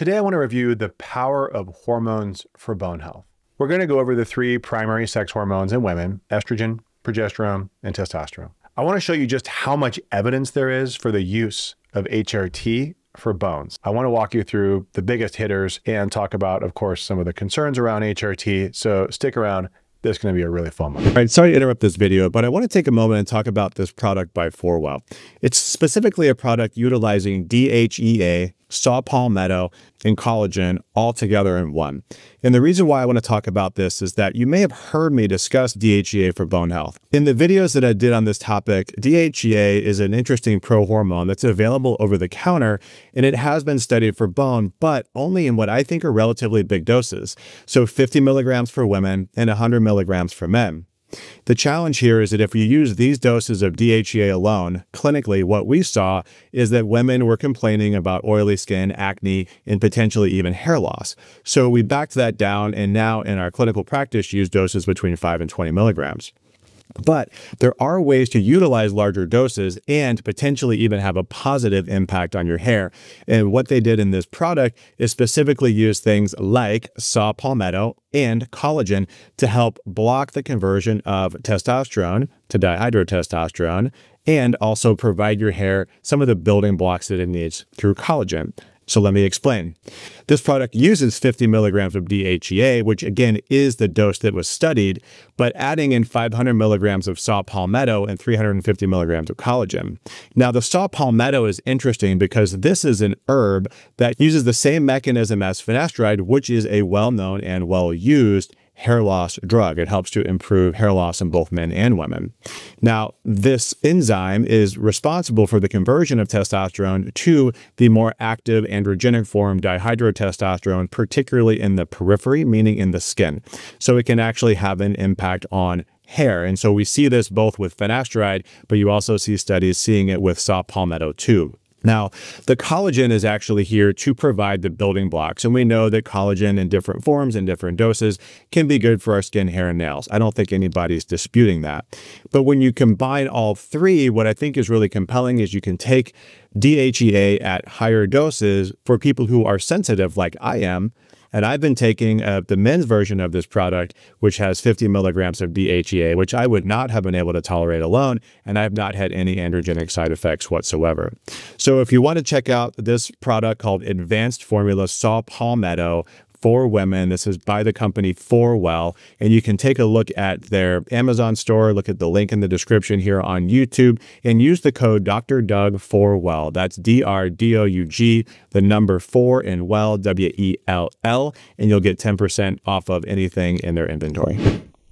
Today, I want to review the power of hormones for bone health. We're going to go over the three primary sex hormones in women estrogen, progesterone, and testosterone. I want to show you just how much evidence there is for the use of HRT for bones. I want to walk you through the biggest hitters and talk about, of course, some of the concerns around HRT. So stick around this is going to be a really fun one. All right, sorry to interrupt this video, but I want to take a moment and talk about this product by 4Well. It's specifically a product utilizing DHEA, saw palmetto, and collagen all together in one. And the reason why I want to talk about this is that you may have heard me discuss DHEA for bone health. In the videos that I did on this topic, DHEA is an interesting prohormone that's available over the counter, and it has been studied for bone, but only in what I think are relatively big doses. So 50 milligrams for women and 100 milligrams for men. The challenge here is that if you use these doses of DHEA alone, clinically, what we saw is that women were complaining about oily skin, acne, and potentially even hair loss. So we backed that down and now in our clinical practice use doses between 5 and 20 milligrams. But there are ways to utilize larger doses and potentially even have a positive impact on your hair. And what they did in this product is specifically use things like saw palmetto and collagen to help block the conversion of testosterone to dihydrotestosterone and also provide your hair some of the building blocks that it needs through collagen. So let me explain. This product uses 50 milligrams of DHEA, which again is the dose that was studied, but adding in 500 milligrams of saw palmetto and 350 milligrams of collagen. Now, the saw palmetto is interesting because this is an herb that uses the same mechanism as finasteride, which is a well known and well used hair loss drug. It helps to improve hair loss in both men and women. Now, this enzyme is responsible for the conversion of testosterone to the more active androgenic form dihydrotestosterone, particularly in the periphery, meaning in the skin. So it can actually have an impact on hair. And so we see this both with finasteride, but you also see studies seeing it with saw palmetto too. Now, the collagen is actually here to provide the building blocks, and we know that collagen in different forms and different doses can be good for our skin, hair, and nails. I don't think anybody's disputing that. But when you combine all three, what I think is really compelling is you can take DHEA at higher doses for people who are sensitive, like I am, and I've been taking uh, the men's version of this product, which has 50 milligrams of DHEA, which I would not have been able to tolerate alone. And I've not had any androgenic side effects whatsoever. So if you want to check out this product called Advanced Formula Saw Palmetto, for women. This is by the company 4Well. And you can take a look at their Amazon store, look at the link in the description here on YouTube, and use the code Dr. Doug 4Well. That's D R D O U G, the number 4 and well, W E L L, and you'll get 10% off of anything in their inventory.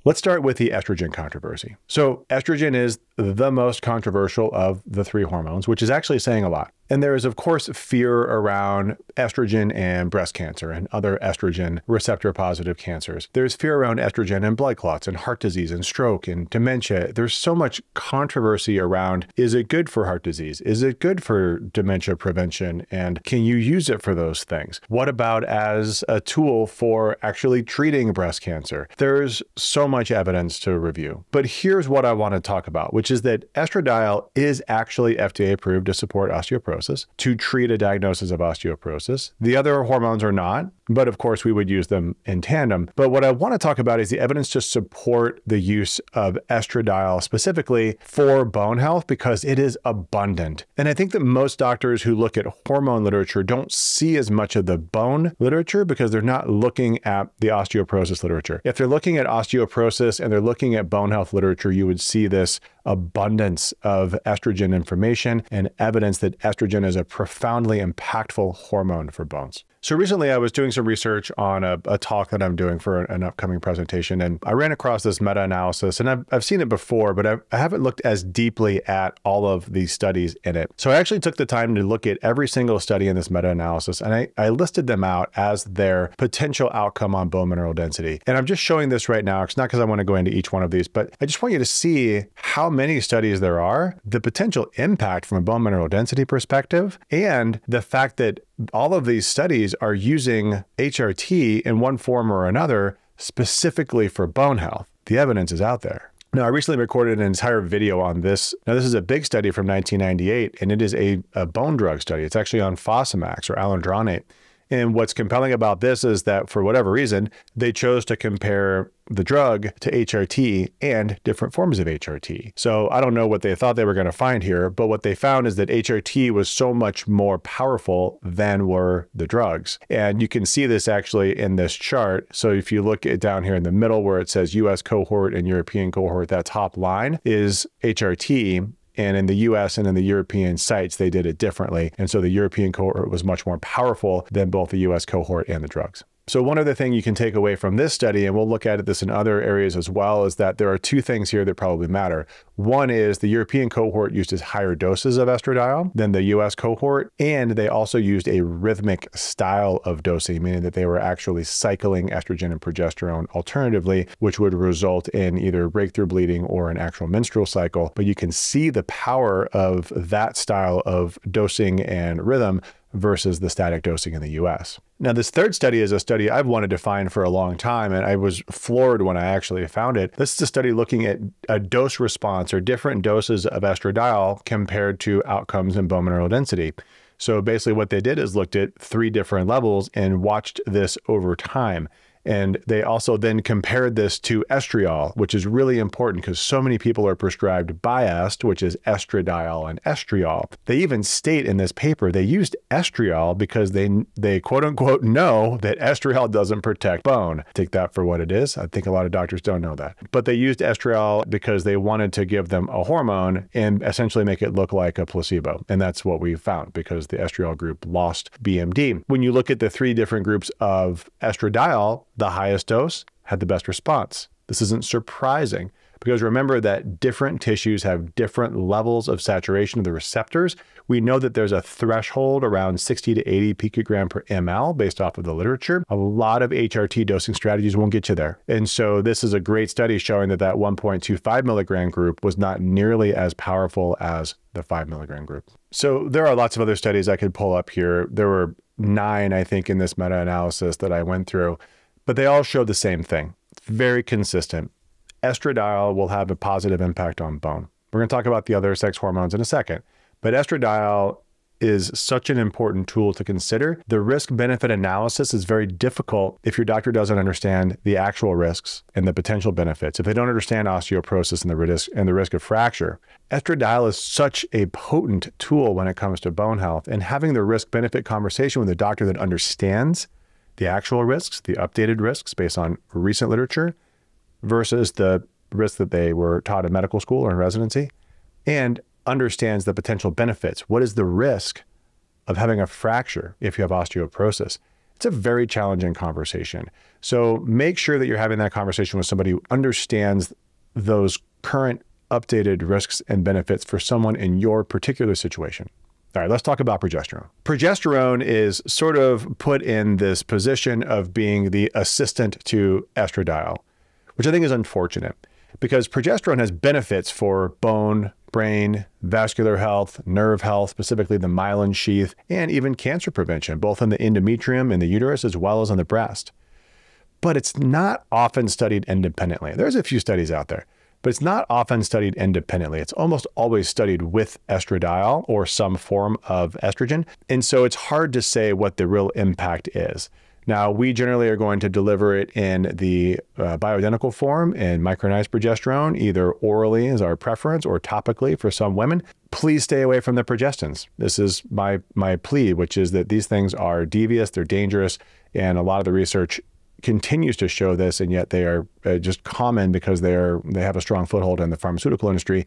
Let's start with the estrogen controversy. So, estrogen is the most controversial of the three hormones, which is actually saying a lot. And there is, of course, fear around estrogen and breast cancer and other estrogen receptor positive cancers. There's fear around estrogen and blood clots and heart disease and stroke and dementia. There's so much controversy around is it good for heart disease? Is it good for dementia prevention? And can you use it for those things? What about as a tool for actually treating breast cancer? There's so much evidence to review. But here's what I want to talk about, which is that estradiol is actually FDA approved to support osteoporosis osteoporosis to treat a diagnosis of osteoporosis. The other hormones are not, but of course we would use them in tandem. But what I want to talk about is the evidence to support the use of estradiol specifically for bone health because it is abundant. And I think that most doctors who look at hormone literature don't see as much of the bone literature because they're not looking at the osteoporosis literature. If they're looking at osteoporosis and they're looking at bone health literature, you would see this abundance of estrogen information and evidence that estrogen is a profoundly impactful hormone for bones. So recently I was doing some research on a, a talk that I'm doing for an, upcoming presentation, and I ran across this meta-analysis, and I've, I've seen it before, but I've, I haven't looked as deeply at all of the studies in it. So I actually took the time to look at every single study in this meta-analysis, and I, I listed them out as their potential outcome on bone mineral density. And I'm just showing this right now. It's not because I want to go into each one of these, but I just want you to see how many studies there are, the potential impact from a bone mineral density perspective, and the fact that all of these studies are using HRT in one form or another specifically for bone health. The evidence is out there. Now, I recently recorded an entire video on this. Now, this is a big study from 1998, and it is a, a bone drug study. It's actually on Fosamax or alendronate. And what's compelling about this is that for whatever reason, they chose to compare the drug to HRT and different forms of HRT. So I don't know what they thought they were going to find here, but what they found is that HRT was so much more powerful than were the drugs. And you can see this actually in this chart. So if you look at down here in the middle where it says US cohort and European cohort, that top line is HRT and in the US and in the European sites, they did it differently. And so the European cohort was much more powerful than both the US cohort and the drugs. So, one other thing you can take away from this study, and we'll look at this in other areas as well, is that there are two things here that probably matter. One is the European cohort used higher doses of estradiol than the US cohort, and they also used a rhythmic style of dosing, meaning that they were actually cycling estrogen and progesterone alternatively, which would result in either breakthrough bleeding or an actual menstrual cycle. But you can see the power of that style of dosing and rhythm versus the static dosing in the US. Now, this third study is a study I've wanted to find for a long time, and I was floored when I actually found it. This is a study looking at a dose response or different doses of estradiol compared to outcomes in bone mineral density. So basically, what they did is looked at three different levels and watched this over time. And they also then compared this to estriol, which is really important because so many people are prescribed Biest, which is estradiol and estriol. They even state in this paper they used estriol because they they quote unquote know that estriol doesn't protect bone. Take that for what it is. I think a lot of doctors don't know that. But they used estriol because they wanted to give them a hormone and essentially make it look like a placebo. And that's what we found because the estriol group lost BMD. When you look at the three different groups of estradiol, the highest dose had the best response. This isn't surprising because remember that different tissues have different levels of saturation of the receptors. We know that there's a threshold around 60 to 80 picogram per ml based off of the literature. A lot of HRT dosing strategies won't get you there. And so this is a great study showing that that 1.25 milligram group was not nearly as powerful as the 5 milligram group. So there are lots of other studies I could pull up here. There were nine, I think, in this meta analysis that I went through but they all show the same thing. It's very consistent. Estradiol will have a positive impact on bone. We're going to talk about the other sex hormones in a second, but estradiol is such an important tool to consider. The risk benefit analysis is very difficult if your doctor doesn't understand the actual risks and the potential benefits. If they don't understand osteoporosis and the risk and the risk of fracture. Estradiol is such a potent tool when it comes to bone health and having the risk benefit conversation with a doctor that understands the actual risks, the updated risks based on recent literature versus the risks that they were taught in medical school or in residency, and understands the potential benefits. What is the risk of having a fracture if you have osteoporosis? It's a very challenging conversation. So make sure that you're having that conversation with somebody who understands those current updated risks and benefits for someone in your particular situation. All right, let's talk about progesterone. Progesterone is sort of put in this position of being the assistant to estradiol, which I think is unfortunate because progesterone has benefits for bone, brain, vascular health, nerve health, specifically the myelin sheath, and even cancer prevention, both in the endometrium and the uterus as well as on the breast. But it's not often studied independently. There's a few studies out there but it's not often studied independently. It's almost always studied with estradiol or some form of estrogen. And so it's hard to say what the real impact is. Now, we generally are going to deliver it in the uh, bioidentical form in micronized progesterone, either orally as our preference or topically for some women. Please stay away from the progestins. This is my, my plea, which is that these things are devious, they're dangerous, and a lot of the research continues to show this, and yet they are uh, just common because they are they have a strong foothold in the pharmaceutical industry.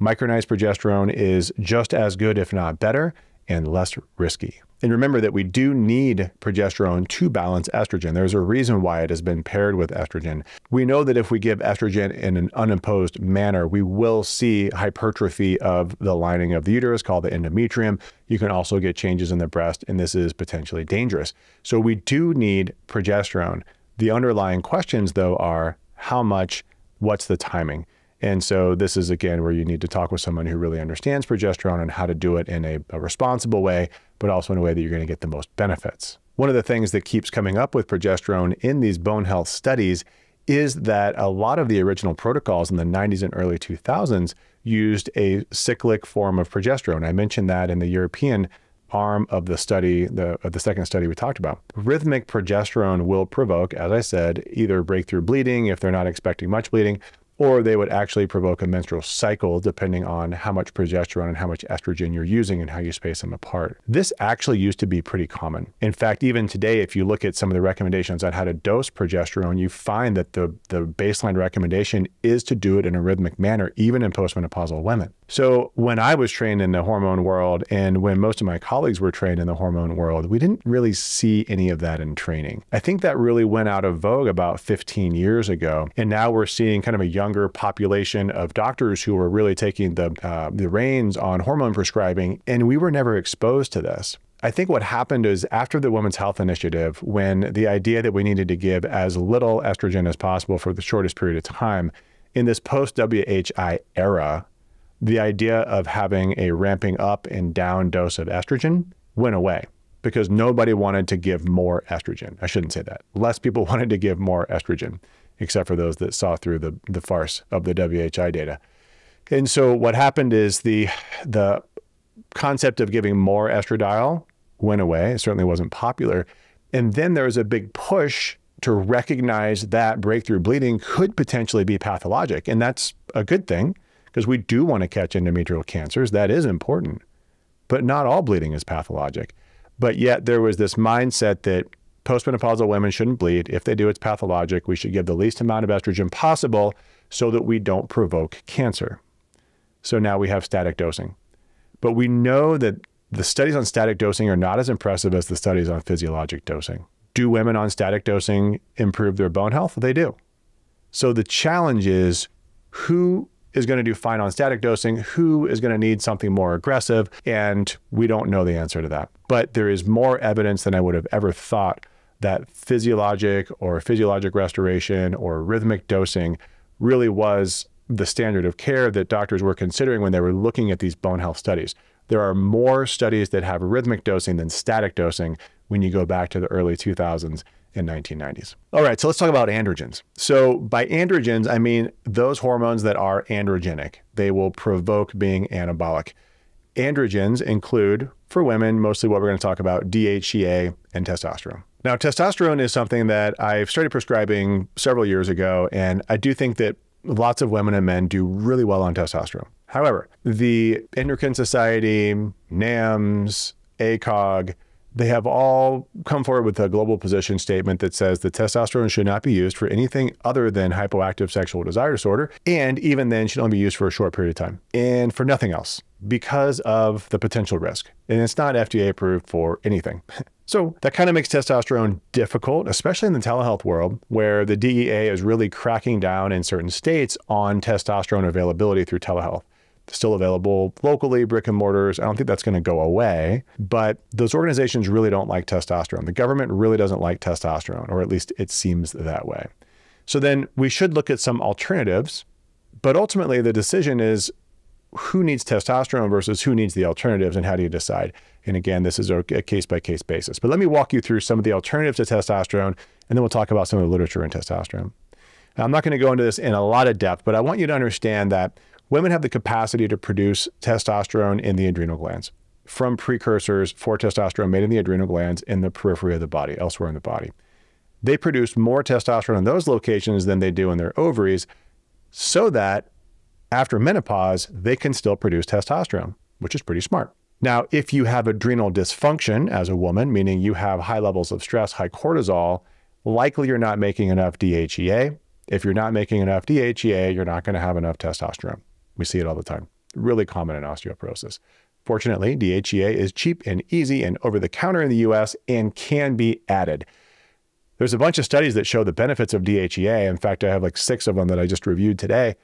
Micronized progesterone is just as good, if not better, and less risky. And remember that we do need progesterone to balance estrogen. There's a reason why it has been paired with estrogen. We know that if we give estrogen in an unimposed manner, we will see hypertrophy of the lining of the uterus called the endometrium. You can also get changes in the breast, and this is potentially dangerous. So we do need progesterone. The underlying questions, though, are how much, what's the timing? And so this is again where you need to talk with someone who really understands progesterone and how to do it in a, a responsible way, but also in a way that you're going to get the most benefits. One of the things that keeps coming up with progesterone in these bone health studies is that a lot of the original protocols in the 90s and early 2000s used a cyclic form of progesterone. I mentioned that in the European arm of the study, the of the second study we talked about. Rhythmic progesterone will provoke, as I said, either breakthrough bleeding if they're not expecting much bleeding, or they would actually provoke a menstrual cycle depending on how much progesterone and how much estrogen you're using and how you space them apart. This actually used to be pretty common. In fact, even today, if you look at some of the recommendations on how to dose progesterone, you find that the, the baseline recommendation is to do it in a rhythmic manner, even in postmenopausal women. So when I was trained in the hormone world and when most of my colleagues were trained in the hormone world, we didn't really see any of that in training. I think that really went out of vogue about 15 years ago. And now we're seeing kind of a younger population of doctors who are really taking the, uh, the reins on hormone prescribing. And we were never exposed to this. I think what happened is after the Women's Health Initiative, when the idea that we needed to give as little estrogen as possible for the shortest period of time, in this post WHI era, the idea of having a ramping up and down dose of estrogen went away because nobody wanted to give more estrogen. I shouldn't say that. Less people wanted to give more estrogen, except for those that saw through the, the farce of the WHI data. And so what happened is the the concept of giving more estradiol went away. It certainly wasn't popular. And then there was a big push to recognize that breakthrough bleeding could potentially be pathologic. And that's a good thing because we do want to catch endometrial cancers. That is important. But not all bleeding is pathologic. But yet there was this mindset that postmenopausal women shouldn't bleed. If they do, it's pathologic. We should give the least amount of estrogen possible so that we don't provoke cancer. So now we have static dosing. But we know that the studies on static dosing are not as impressive as the studies on physiologic dosing. Do women on static dosing improve their bone health? They do. So the challenge is who is going to do fine on static dosing, who is going to need something more aggressive, and we don't know the answer to that. But there is more evidence than I would have ever thought that physiologic or physiologic restoration or rhythmic dosing really was the standard of care that doctors were considering when they were looking at these bone health studies. There are more studies that have rhythmic dosing than static dosing when you go back to the early 2000s in 1990s. All right, so let's talk about androgens. So by androgens, I mean those hormones that are androgenic. They will provoke being anabolic. Androgens include, for women, mostly what we're going to talk about, DHEA and testosterone. Now, testosterone is something that I've started prescribing several years ago, and I do think that lots of women and men do really well on testosterone. However, the Endocrine Society, NAMS, ACOG, they have all come forward with a global position statement that says that testosterone should not be used for anything other than hypoactive sexual desire disorder, and even then should only be used for a short period of time and for nothing else because of the potential risk. And it's not FDA approved for anything. So that kind of makes testosterone difficult, especially in the telehealth world, where the DEA is really cracking down in certain states on testosterone availability through telehealth still available locally, brick and mortars. I don't think that's going to go away. But those organizations really don't like testosterone. The government really doesn't like testosterone, or at least it seems that way. So then we should look at some alternatives. But ultimately, the decision is who needs testosterone versus who needs the alternatives and how do you decide? And again, this is a case by case basis. But let me walk you through some of the alternatives to testosterone, and then we'll talk about some of the literature in testosterone. Now, I'm not going to go into this in a lot of depth, but I want you to understand that women have the capacity to produce testosterone in the adrenal glands from precursors for testosterone made in the adrenal glands in the periphery of the body, elsewhere in the body. They produce more testosterone in those locations than they do in their ovaries, so that after menopause, they can still produce testosterone, which is pretty smart. Now, if you have adrenal dysfunction as a woman, meaning you have high levels of stress, high cortisol, likely you're not making enough DHEA. If you're not making enough DHEA, you're not going to have enough testosterone. We see it all the time. Really common in osteoporosis. Fortunately, DHEA is cheap and easy and over the counter in the US and can be added. There's a bunch of studies that show the benefits of DHEA. In fact, I have like six of them that I just reviewed today.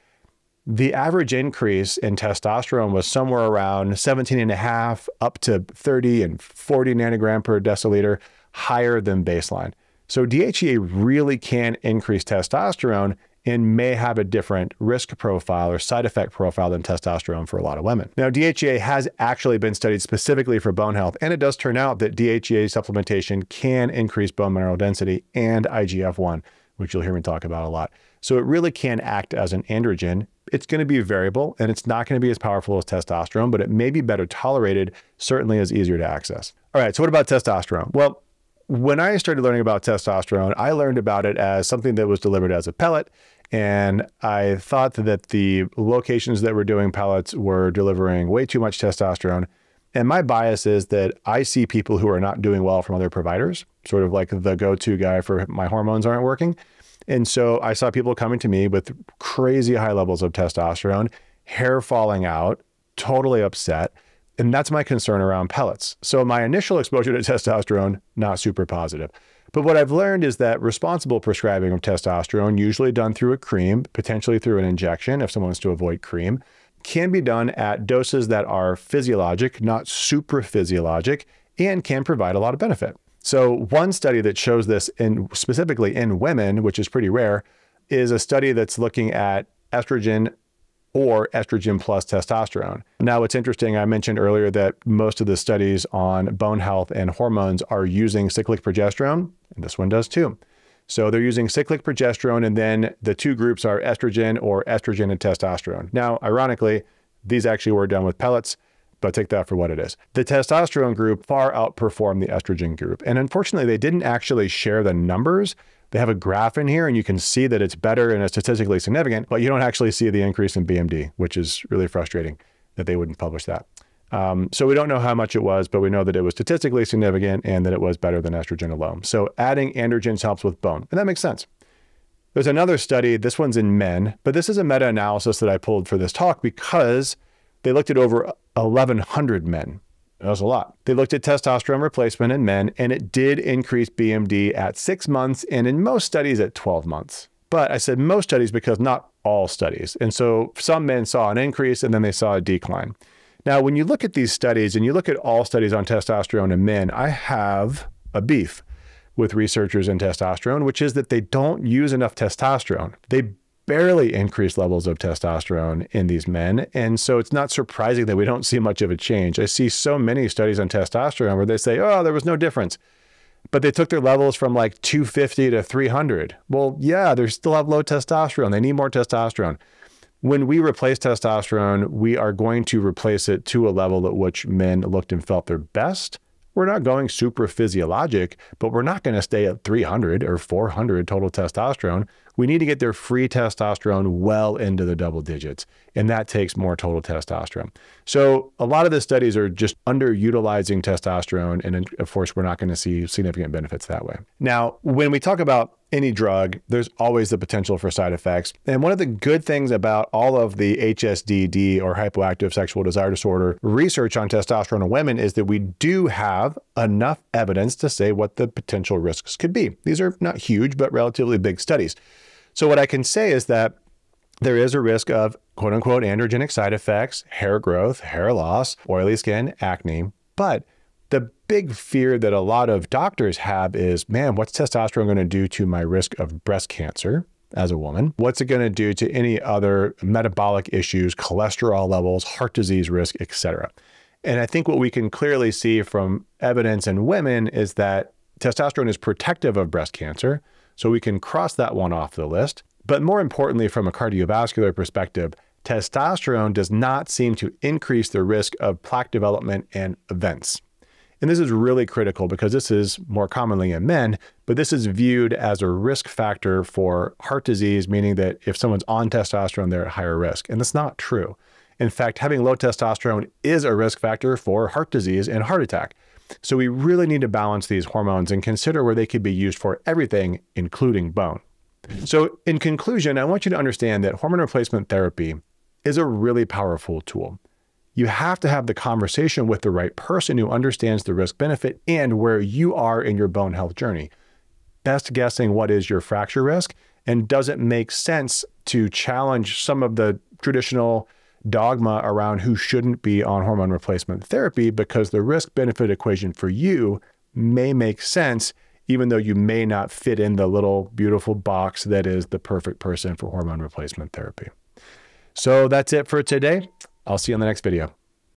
The average increase in testosterone was somewhere around 17 and a half up to 30 and 40 nanogram per deciliter higher than baseline. So DHEA really can increase testosterone and may have a different risk profile or side effect profile than testosterone for a lot of women. Now, DHEA has actually been studied specifically for bone health, and it does turn out that DHEA supplementation can increase bone mineral density and IGF 1, which you'll hear me talk about a lot. So it really can act as an androgen it's going to be variable and it's not going to be as powerful as testosterone, but it may be better tolerated, certainly is easier to access. All right, so what about testosterone? Well, when I started learning about testosterone, I learned about it as something that was delivered as a pellet. And I thought that the locations that were doing pellets were delivering way too much testosterone. And my bias is that I see people who are not doing well from other providers, sort of like the go to guy for my hormones aren't working. And so I saw people coming to me with crazy high levels of testosterone, hair falling out, totally upset. And that's my concern around pellets. So my initial exposure to testosterone, not super positive. But what I've learned is that responsible prescribing of testosterone, usually done through a cream, potentially through an injection if someone wants to avoid cream, can be done at doses that are physiologic, not super physiologic, and can provide a lot of benefit. So, one study that shows this in specifically in women, which is pretty rare, is a study that's looking at estrogen or estrogen plus testosterone. Now, it's interesting. I mentioned earlier that most of the studies on bone health and hormones are using cyclic progesterone, and this one does too. So they're using cyclic progesterone, and then the two groups are estrogen or estrogen and testosterone. Now, ironically, these actually were done with pellets, but take that for what it is. The testosterone group far outperformed the estrogen group. And unfortunately, they didn't actually share the numbers. They have a graph in here, and you can see that it's better and it's statistically significant, but you don't actually see the increase in BMD, which is really frustrating that they wouldn't publish that. Um, so we don't know how much it was, but we know that it was statistically significant and that it was better than estrogen alone. So adding androgens helps with bone, and that makes sense. There's another study, this one's in men, but this is a meta analysis that I pulled for this talk because they looked at over 1,100 men. That was a lot. They looked at testosterone replacement in men, and it did increase BMD at six months and in most studies at 12 months. But I said most studies because not all studies. And so some men saw an increase and then they saw a decline. Now, when you look at these studies and you look at all studies on testosterone in men, I have a beef with researchers in testosterone, which is that they don't use enough testosterone. They barely increased levels of testosterone in these men. And so it's not surprising that we don't see much of a change. I see so many studies on testosterone where they say, oh, there was no difference. But they took their levels from like 250 to 300. Well, yeah, they still have low testosterone. They need more testosterone when we replace testosterone, we are going to replace it to a level at which men looked and felt their best. We're not going super physiologic, but we're not going to stay at 300 or 400 total testosterone we need to get their free testosterone well into the double digits, and that takes more total testosterone. So, a lot of the studies are just underutilizing testosterone, and of course, we're not going to see significant benefits that way. Now, when we talk about any drug, there's always the potential for side effects. And one of the good things about all of the HSDD or hypoactive sexual desire disorder research on testosterone in women is that we do have enough evidence to say what the potential risks could be. These are not huge, but relatively big studies. So, what I can say is that there is a risk of quote unquote androgenic side effects, hair growth, hair loss, oily skin, acne. But the big fear that a lot of doctors have is man, what's testosterone going to do to my risk of breast cancer? As a woman, what's it going to do to any other metabolic issues, cholesterol levels, heart disease risk, etc.? And I think what we can clearly see from evidence in women is that testosterone is protective of breast cancer, so we can cross that one off the list. But more importantly, from a cardiovascular perspective, testosterone does not seem to increase the risk of plaque development and events. And this is really critical because this is more commonly in men, but this is viewed as a risk factor for heart disease, meaning that if someone's on testosterone, they're at higher risk. And that's not true. In fact, having low testosterone is a risk factor for heart disease and heart attack. So we really need to balance these hormones and consider where they could be used for everything, including bone. So, in conclusion, I want you to understand that hormone replacement therapy is a really powerful tool. You have to have the conversation with the right person who understands the risk benefit and where you are in your bone health journey. Best guessing what is your fracture risk and does it make sense to challenge some of the traditional dogma around who shouldn't be on hormone replacement therapy because the risk benefit equation for you may make sense, even though you may not fit in the little beautiful box that is the perfect person for hormone replacement therapy. So that's it for today. I'll see you on the next video.